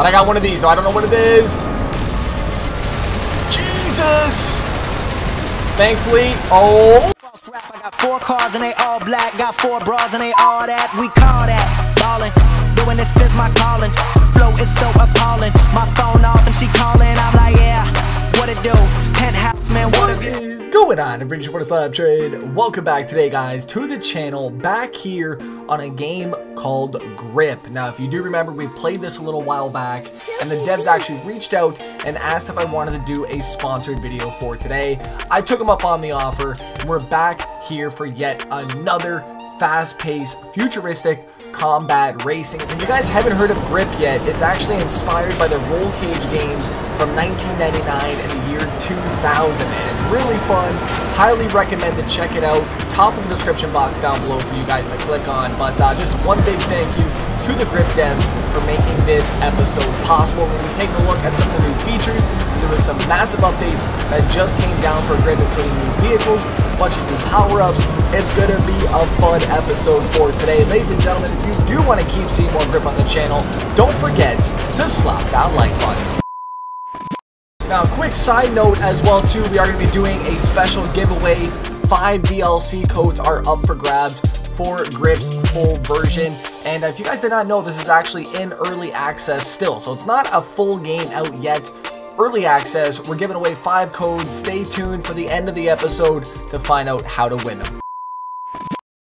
But I got one of these, so I don't know what it is. Jesus! Thankfully, oh. I got four cars and they all black. Got four bras and they all that. We call that ballin'. Doing this is my calling. Flow is so appalling. My phone off and she calling. I'm like, yeah, what it do? Penthouse man, what What have you? Going on, Adventure Sports Slap Train? Welcome back today, guys, to the channel, back here on a game called Grip. Now, if you do remember, we played this a little while back, and the devs actually reached out and asked if I wanted to do a sponsored video for today. I took them up on the offer, and we're back here for yet another fast-paced, futuristic combat racing. If you guys haven't heard of Grip yet, it's actually inspired by the Roll Cage games from 1999 and the year 2000, and it's really fun. Highly recommend to check it out. Top of the description box down below for you guys to click on. But uh, just one big thank you to the Grip devs for making this episode possible. To be taking a look at some of the new features. There were some massive updates that just came down for Grip, including new vehicles, a bunch of new power-ups. It's going to be a fun episode for today. Ladies and gentlemen, if you do want to keep seeing more Grip on the channel, don't forget to slap that like button. Now, quick side note as well too, we are going to be doing a special giveaway. Five DLC codes are up for grabs for Grip's full version. And if you guys did not know, this is actually in early access still. So it's not a full game out yet. Early access, we're giving away five codes. Stay tuned for the end of the episode to find out how to win them.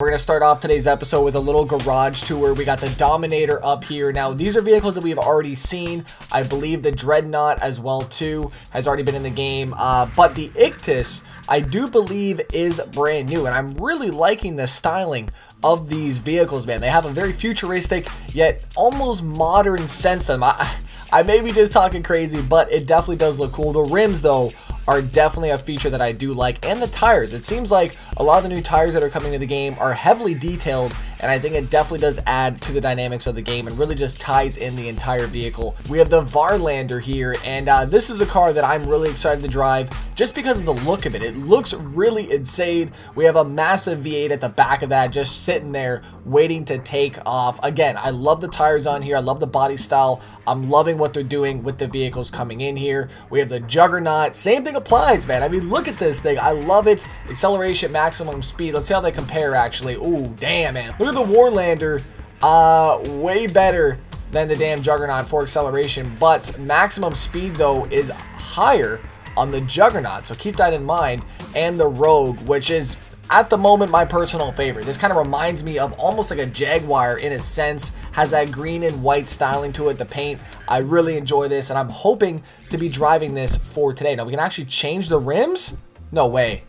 We're going to start off today's episode with a little garage tour. We got the Dominator up here. Now, these are vehicles that we've already seen. I believe the Dreadnought as well, too, has already been in the game. Uh, but the Ictus, I do believe, is brand new. And I'm really liking the styling of these vehicles, man. They have a very futuristic, yet almost modern sense to them. I, I may be just talking crazy, but it definitely does look cool. The rims, though, are definitely a feature that I do like. And the tires. It seems like a lot of the new tires that are coming to the game are heavily detailed, and I think it definitely does add to the dynamics of the game and really just ties in the entire vehicle. We have the Varlander here, and uh, this is a car that I'm really excited to drive just because of the look of it. It looks really insane. We have a massive V8 at the back of that just sitting there waiting to take off. Again, I love the tires on here. I love the body style. I'm loving what they're doing with the vehicles coming in here. We have the Juggernaut. Same thing applies, man. I mean, look at this thing. I love it. Acceleration, maximum speed. Let's see how they compare, actually. Ooh, damn, man. Look at the Warlander. Uh, way better than the damn Juggernaut for acceleration, but maximum speed, though, is higher on the Juggernaut, so keep that in mind, and the Rogue, which is at the moment my personal favorite. This kind of reminds me of almost like a Jaguar in a sense, has that green and white styling to it, the paint. I really enjoy this, and I'm hoping to be driving this for today. Now, we can actually change the rims? No way.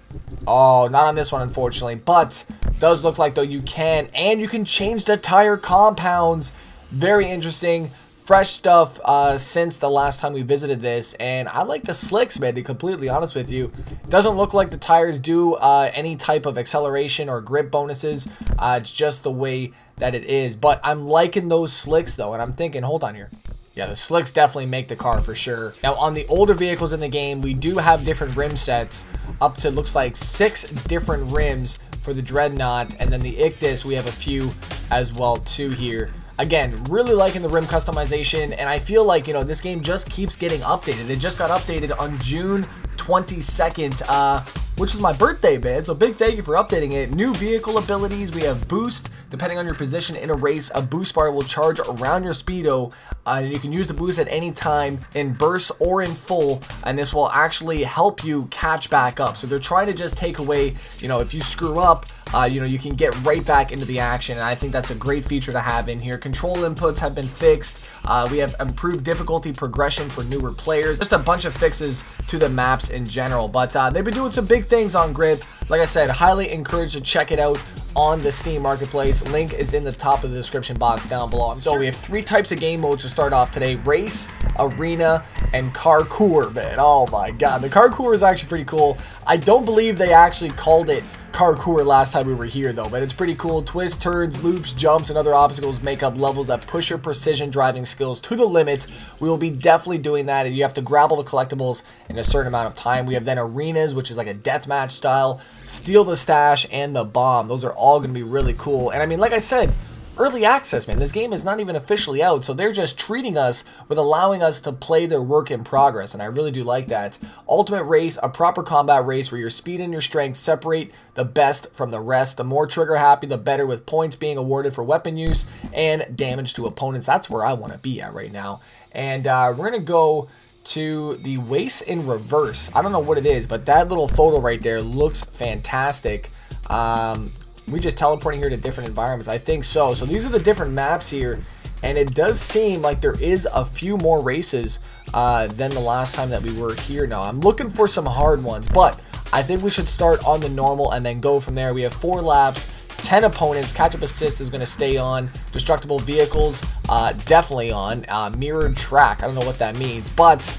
Oh, not on this one, unfortunately, but does look like, though, you can, and you can change the tire compounds. Very interesting fresh stuff uh, since the last time we visited this, and I like the slicks, man, to be completely honest with you. Doesn't look like the tires do uh, any type of acceleration or grip bonuses. Uh, it's just the way that it is. But I'm liking those slicks, though, and I'm thinking, hold on here. Yeah, the slicks definitely make the car for sure. Now, on the older vehicles in the game, we do have different rim sets, up to, looks like, six different rims for the Dreadnought, and then the Ictus, we have a few as well, too, here. Again, really liking the rim customization, and I feel like, you know, this game just keeps getting updated. It just got updated on June 22nd, uh, which was my birthday, man. So big thank you for updating it. New vehicle abilities. We have boost. Depending on your position in a race, a boost bar will charge around your speedo. Uh, and you can use the boost at any time in bursts or in full. And this will actually help you catch back up. So they're trying to just take away, you know, if you screw up, uh, you know, you can get right back into the action. And I think that's a great feature to have in here. Control inputs have been fixed. Uh, we have improved difficulty progression for newer players. Just a bunch of fixes to the maps in general. But uh, they've been doing some big things on Grip. Like I said, highly encouraged to check it out on the Steam Marketplace. Link is in the top of the description box down below. So we have three types of game modes to start off today. Race, Arena, and Carkour, man. Oh my god. The Carkour is actually pretty cool. I don't believe they actually called it Carkour last time we were here though, but it's pretty cool. Twists, turns, loops, jumps, and other obstacles make up levels that push your precision driving skills to the limit. We will be definitely doing that, and you have to grab all the collectibles in a certain amount of time. We have then arenas, which is like a deathmatch style, steal the stash, and the bomb. Those are all going to be really cool. And I mean, like I said, early access, man. This game is not even officially out, so they're just treating us with allowing us to play their work in progress, and I really do like that. Ultimate Race, a proper combat race where your speed and your strength separate the best from the rest. The more trigger happy, the better, with points being awarded for weapon use and damage to opponents. That's where I want to be at right now. And uh, we're going to go to the waist in reverse. I don't know what it is, but that little photo right there looks fantastic. Um, we just teleporting here to different environments. I think so. So these are the different maps here. And it does seem like there is a few more races uh, than the last time that we were here now. I'm looking for some hard ones, but I think we should start on the normal and then go from there. We have four laps, 10 opponents. Catch-up assist is going to stay on. Destructible vehicles, uh, definitely on. Uh, mirrored track, I don't know what that means, but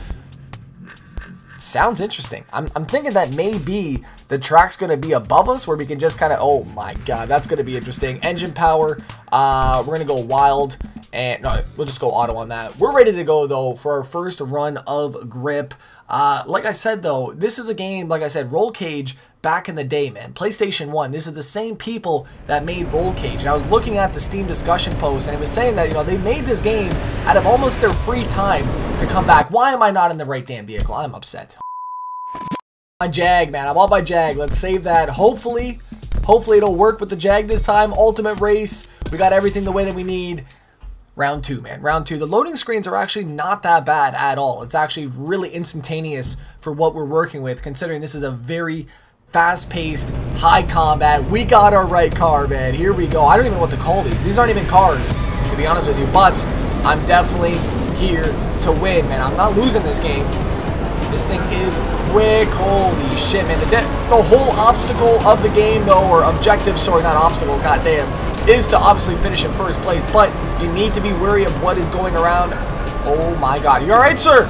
sounds interesting. I'm, I'm thinking that maybe the track's going to be above us where we can just kind of, oh my god, that's going to be interesting. Engine power, uh, we're going to go wild. And no, we'll just go auto on that. We're ready to go though for our first run of Grip. Uh, like I said though, this is a game, like I said, Roll Cage back in the day, man. PlayStation 1, this is the same people that made Roll Cage. And I was looking at the Steam discussion post and it was saying that, you know, they made this game out of almost their free time to come back. Why am I not in the right damn vehicle? I'm upset. My Jag, man. I'm on my Jag. Let's save that. Hopefully, hopefully it'll work with the Jag this time. Ultimate race. We got everything the way that we need. Round two, man. Round two. The loading screens are actually not that bad at all. It's actually really instantaneous for what we're working with, considering this is a very fast-paced, high combat. We got our right car, man. Here we go. I don't even know what to call these. These aren't even cars, to be honest with you. But I'm definitely here to win, man. I'm not losing this game. This thing is quick. Holy shit, man. The, the whole obstacle of the game, though, or objective, sorry, not obstacle, goddamn, is to obviously finish in first place, but you need to be wary of what is going around. Oh my god. You alright, sir?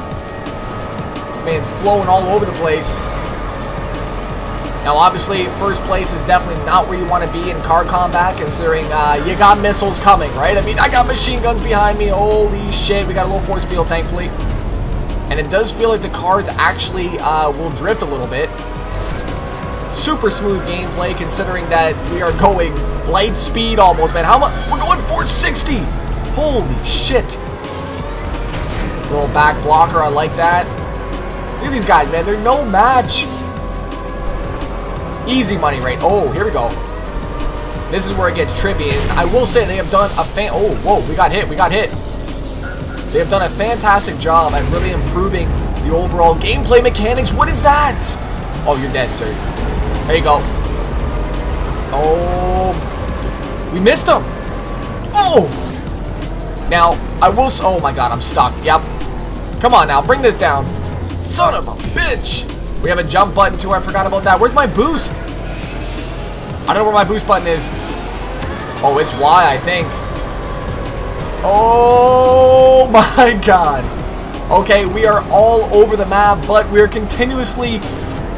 This man's flowing all over the place. Now, obviously, first place is definitely not where you want to be in car combat, considering uh, you got missiles coming, right? I mean, I got machine guns behind me. Holy shit, we got a little force field, thankfully. And it does feel like the cars actually uh, will drift a little bit super smooth gameplay considering that we are going light speed almost, man. How much? We're going 460! Holy shit. Little back blocker, I like that. Look at these guys, man. They're no match. Easy money rate. Oh, here we go. This is where it gets trippy. And I will say they have done a fan... Oh, whoa, we got hit. We got hit. They have done a fantastic job at really improving the overall gameplay mechanics. What is that? Oh, you're dead, sir. There you go. Oh. We missed him. Oh. Now, I will... Oh, my God. I'm stuck. Yep. Come on now. Bring this down. Son of a bitch. We have a jump button, too. I forgot about that. Where's my boost? I don't know where my boost button is. Oh, it's Y, I think. Oh, my God. Okay, we are all over the map, but we're continuously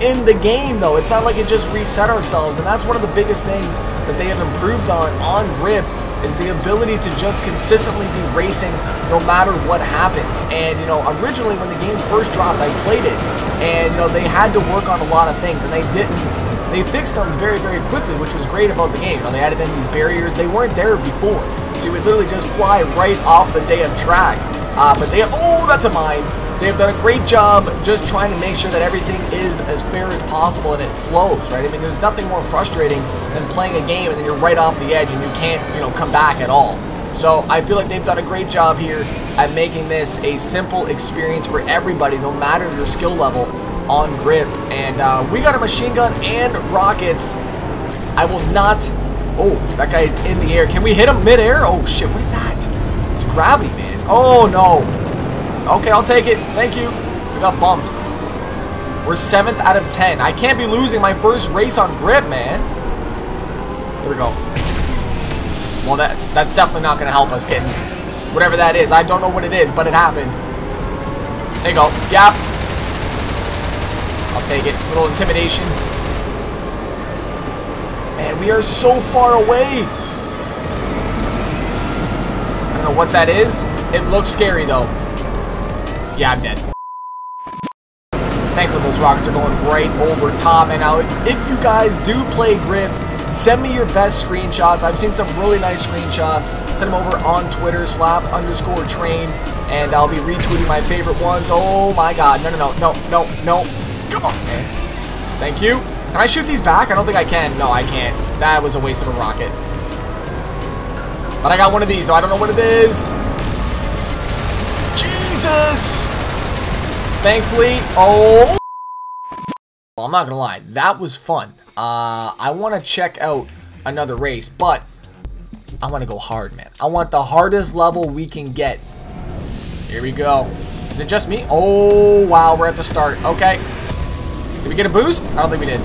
in the game, though. It's not like it just reset ourselves, and that's one of the biggest things that they have improved on on Grip is the ability to just consistently be racing no matter what happens. And, you know, originally when the game first dropped, I played it, and, you know, they had to work on a lot of things, and they didn't. They fixed them very, very quickly, which was great about the game. You know, they added in these barriers. They weren't there before. So you would literally just fly right off the day of track. Uh, but they, oh, that's a mine. They have done a great job just trying to make sure that everything is as fair as possible and it flows, right? I mean, there's nothing more frustrating than playing a game and then you're right off the edge and you can't, you know, come back at all. So I feel like they've done a great job here at making this a simple experience for everybody, no matter their skill level on grip. And uh, we got a machine gun and rockets. I will not... Oh, that guy is in the air. Can we hit him mid-air? Oh, shit. What is that? It's gravity, man. Oh, no. Okay, I'll take it. Thank you. We got bumped. We're 7th out of 10. I can't be losing my first race on grip, man. Here we go. Well, that that's definitely not going to help us getting whatever that is. I don't know what it is, but it happened. There you go. Yep. I'll take it. A little intimidation. Man, we are so far away. I don't know what that is. It looks scary, though. Yeah, I'm dead. Thankfully, those rockets are going right over top. And now, if you guys do play Grip, Send me your best screenshots. I've seen some really nice screenshots. Send them over on Twitter, slap underscore train, and I'll be retweeting my favorite ones. Oh my god. No, no, no, no, no, no. Come on, man. Thank you. Can I shoot these back? I don't think I can. No, I can't. That was a waste of a rocket. But I got one of these, so I don't know what it is. Jesus! Thankfully, oh... Well, I'm not gonna lie, that was fun. Uh, I want to check out another race, but I want to go hard, man. I want the hardest level we can get. Here we go. Is it just me? Oh, wow, we're at the start. Okay. Did we get a boost? I don't think we did.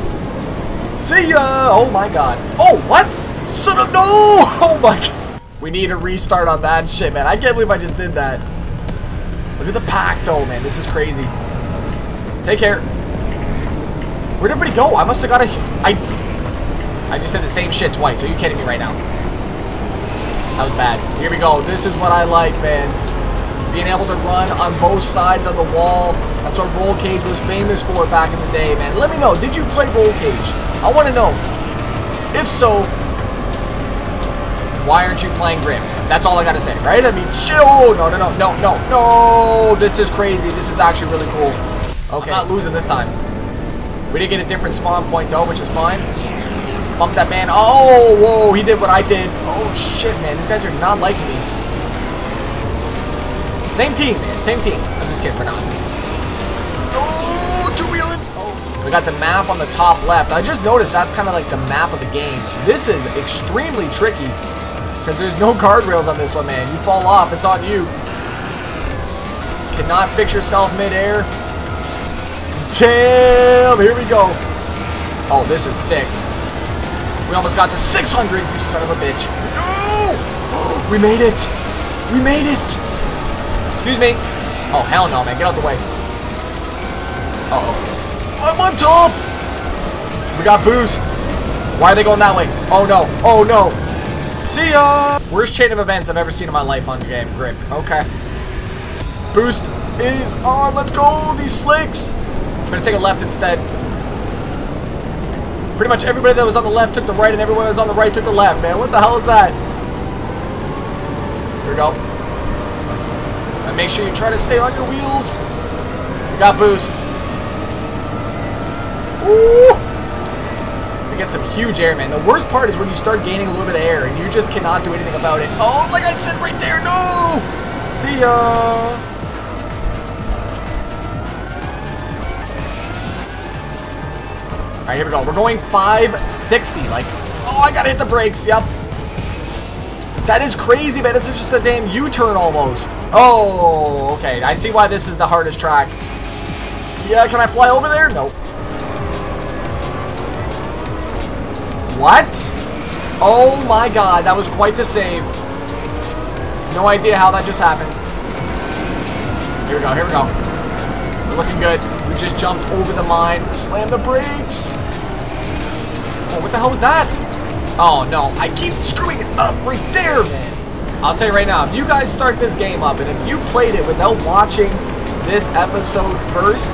See ya! Oh my god. Oh, what? Son of no! Oh my god. We need a restart on that shit, man. I can't believe I just did that. Look at the pack, though, man. This is crazy. Take care. Where'd everybody go? I must have got a... I... I just did the same shit twice. Are you kidding me right now? That was bad. Here we go. This is what I like, man. Being able to run on both sides of the wall. That's what Roll Cage was famous for back in the day, man. Let me know. Did you play Roll Cage? I want to know. If so, why aren't you playing Grip? That's all I gotta say, right? I mean, chill. Oh, no, no, no, no, no, no. This is crazy. This is actually really cool. Okay, I'm not losing this time. We did get a different spawn point though, which is fine. Bump that man. Oh, whoa, he did what I did. Oh, shit, man. These guys are not liking me. Same team, man. Same team. I'm just kidding. We're not. Oh, two-wheeling. Oh. We got the map on the top left. I just noticed that's kind of like the map of the game. This is extremely tricky because there's no guardrails on this one, man. You fall off, it's on you. Cannot fix yourself mid-air. Damn, here we go. Oh, this is sick. We almost got to 600, you son of a bitch. No! We made it. We made it. Excuse me. Oh, hell no, man. Get out the way. Uh-oh. I'm on top. We got boost. Why are they going that way? Oh, no. Oh, no. See ya. Worst chain of events I've ever seen in my life on game grip. Okay. Boost is on. Let's go. These slicks. I'm going to take a left instead. Pretty much everybody that was on the left took the right, and everyone that was on the right took the left, man. What the hell is that? Here we go. And make sure you try to stay on your wheels. Got boost. Ooh! Get some huge air, man. The worst part is when you start gaining a little bit of air, and you just cannot do anything about it. Oh, like I said right there, no! See ya! All right, here we go. We're going 560. Like, oh, I gotta hit the brakes. Yep. That is crazy, man. This is just a damn U-turn almost. Oh, okay. I see why this is the hardest track. Yeah, can I fly over there? Nope. What? Oh my god, that was quite the save. No idea how that just happened. Here we go, here we go. We're looking good. We just jumped over the mine. Slam the brakes. Oh, what the hell was that? Oh, no. I keep screwing it up right there, man. I'll tell you right now, if you guys start this game up, and if you played it without watching this episode first,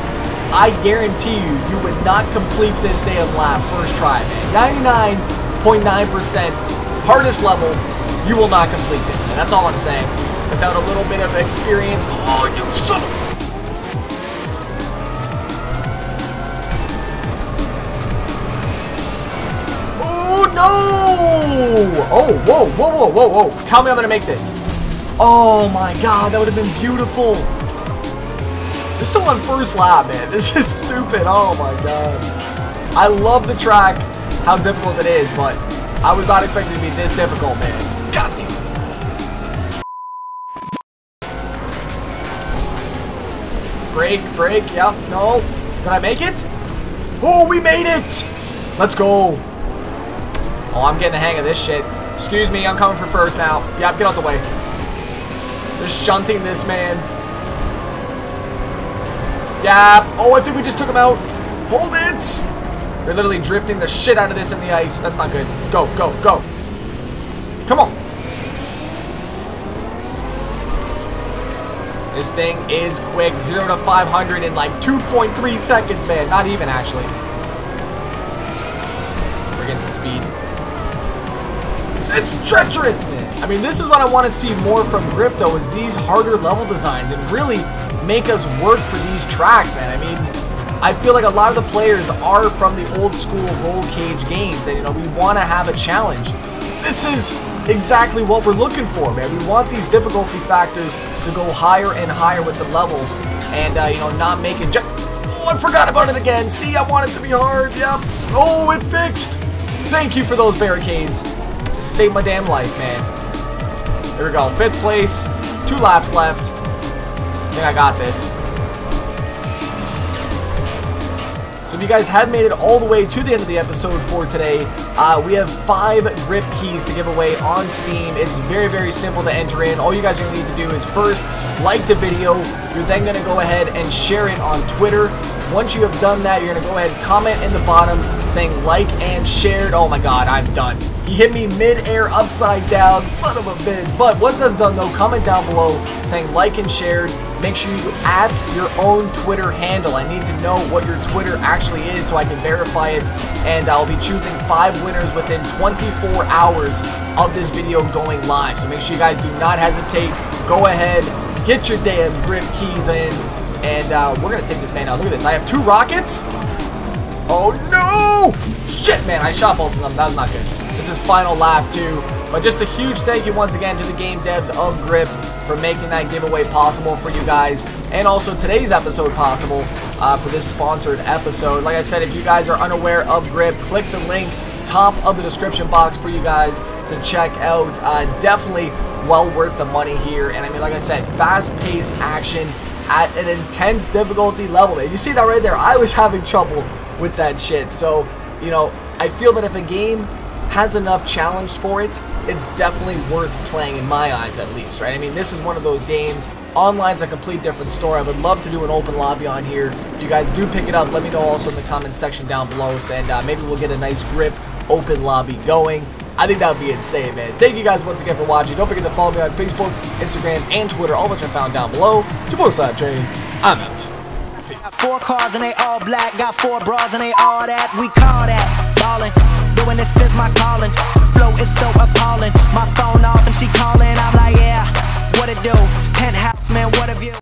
I guarantee you, you would not complete this damn lab first try, man. 99.9% hardest level, you will not complete this, man. That's all I'm saying. Without a little bit of experience. Oh, you son of no! Oh, whoa, whoa, whoa, whoa, whoa. Tell me I'm going to make this. Oh my god, that would have been beautiful. It's still on first lap, man. This is stupid. Oh my god. I love the track, how difficult it is, but I was not expecting it to be this difficult, man. God damn. Brake, brake, yep, no. Did I make it? Oh, we made it! Let's go. Oh, I'm getting the hang of this shit. Excuse me, I'm coming for first now. Yep, get out the way. Just shunting this man. Yep. Oh, I think we just took him out. Hold it! They're literally drifting the shit out of this in the ice. That's not good. Go, go, go. Come on. This thing is quick. 0 to 500 in like 2.3 seconds, man. Not even, actually. We're getting some speed. It's treacherous, man. I mean, this is what I want to see more from Grip, though, is these harder level designs and really make us work for these tracks, man. I mean, I feel like a lot of the players are from the old school roll cage games, and, you know, we want to have a challenge. This is exactly what we're looking for, man. We want these difficulty factors to go higher and higher with the levels, and, uh, you know, not just... Oh, I forgot about it again. See, I want it to be hard. Yep. Oh, it fixed. Thank you for those barricades. Saved my damn life, man. Here we go. Fifth place. Two laps left. I think I got this. So if you guys have made it all the way to the end of the episode for today, uh, we have five grip keys to give away on Steam. It's very, very simple to enter in. All you guys are going to need to do is first like the video. You're then going to go ahead and share it on Twitter. Once you have done that, you're going to go ahead and comment in the bottom saying like and shared. Oh my god, I'm done. He hit me mid-air upside down, son of a bitch. But once that's done though, comment down below saying like and shared. Make sure you add your own Twitter handle. I need to know what your Twitter actually is so I can verify it. And I'll be choosing five winners within 24 hours of this video going live. So make sure you guys do not hesitate. Go ahead, get your damn grip keys in. And uh, we're going to take this man out. Look at this. I have two rockets. Oh no! Shit, man. I shot both of them. That was not good. This is final lap two. But just a huge thank you once again to the game devs of Grip for making that giveaway possible for you guys. And also today's episode possible uh, for this sponsored episode. Like I said, if you guys are unaware of Grip, click the link top of the description box for you guys to check out. Uh, definitely well worth the money here. And I mean, like I said, fast-paced action at an intense difficulty level. And you see that right there? I was having trouble with that shit. So, you know, I feel that if a game has enough challenge for it, it's definitely worth playing in my eyes at least, right? I mean, this is one of those games. Online's a complete different story. I would love to do an open lobby on here. If you guys do pick it up, let me know also in the comments section down below, and uh, maybe we'll get a nice grip open lobby going. I think that would be insane, man. Thank you guys once again for watching. Don't forget to follow me on Facebook, Instagram, and Twitter, all which I found down below. To Jabor Slap Train, I'm out. Four cars and they all black. Got four bras and they all that. We call that ballin'. Doing this is my calling. Flow is so appalling. My phone off and she calling. I'm like, yeah, what it do? Penthouse, man, what have you?